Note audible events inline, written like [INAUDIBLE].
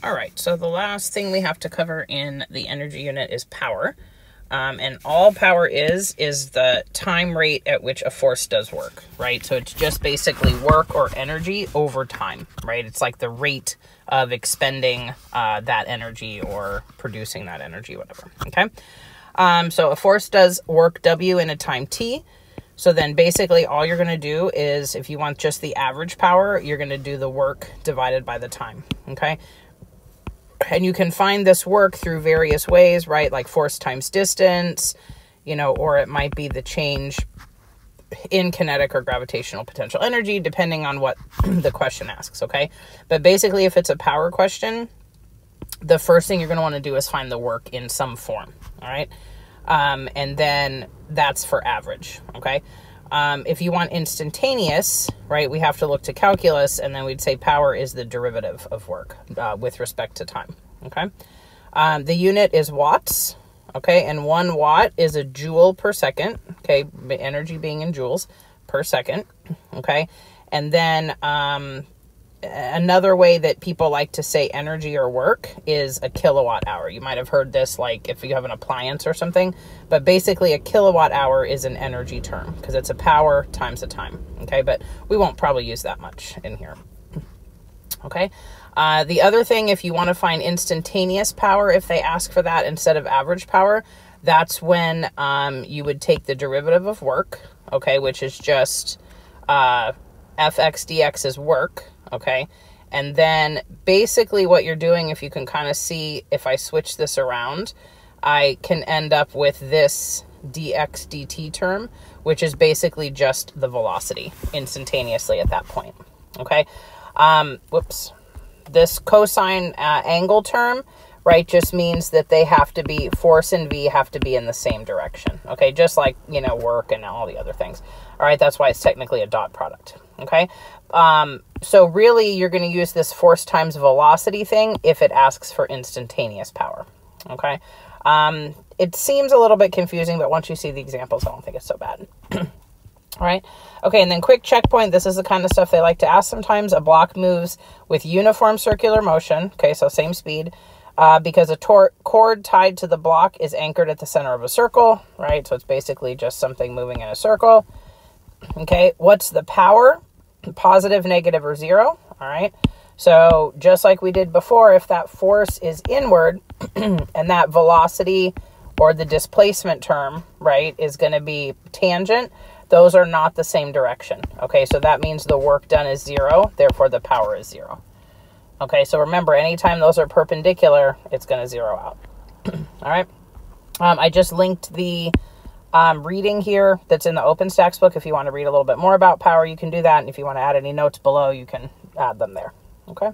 All right, so the last thing we have to cover in the energy unit is power. Um, and all power is, is the time rate at which a force does work, right? So it's just basically work or energy over time, right? It's like the rate of expending uh, that energy or producing that energy, whatever, okay? Um, so a force does work W in a time T. So then basically all you're going to do is if you want just the average power, you're going to do the work divided by the time, okay? And you can find this work through various ways, right? Like force times distance, you know, or it might be the change in kinetic or gravitational potential energy, depending on what [CLEARS THROAT] the question asks, okay? But basically, if it's a power question, the first thing you're going to want to do is find the work in some form, all right? Um, and then that's for average, okay? Um, if you want instantaneous, right, we have to look to calculus, and then we'd say power is the derivative of work uh, with respect to time. Okay. Um, the unit is watts. Okay. And one watt is a joule per second. Okay. Energy being in joules per second. Okay. And then um, another way that people like to say energy or work is a kilowatt hour. You might have heard this like if you have an appliance or something, but basically a kilowatt hour is an energy term because it's a power times a time. Okay, but we won't probably use that much in here. Okay, uh, the other thing, if you want to find instantaneous power, if they ask for that instead of average power, that's when um, you would take the derivative of work, okay, which is just uh, fx dx is work, okay? And then basically what you're doing, if you can kind of see, if I switch this around, I can end up with this dx dt term, which is basically just the velocity instantaneously at that point, okay? Um, whoops. This cosine uh, angle term, right, just means that they have to be, force and v have to be in the same direction, okay? Just like, you know, work and all the other things. All right, that's why it's technically a dot product, okay? Um, so really, you're going to use this force times velocity thing if it asks for instantaneous power. Okay. Um, it seems a little bit confusing, but once you see the examples, I don't think it's so bad. All [CLEARS THROAT] right. Okay. And then quick checkpoint. This is the kind of stuff they like to ask sometimes. A block moves with uniform circular motion. Okay. So same speed. Uh, because a cord tied to the block is anchored at the center of a circle, right? So it's basically just something moving in a circle. Okay. What's the power? positive, negative, or zero. All right. So just like we did before, if that force is inward [CLEARS THROAT] and that velocity or the displacement term, right, is going to be tangent, those are not the same direction. Okay, so that means the work done is zero, therefore the power is zero. Okay, so remember, anytime those are perpendicular, it's going to zero out. [CLEARS THROAT] All right. Um, I just linked the um, reading here that's in the OpenStax book. If you want to read a little bit more about power, you can do that. And if you want to add any notes below, you can add them there. Okay.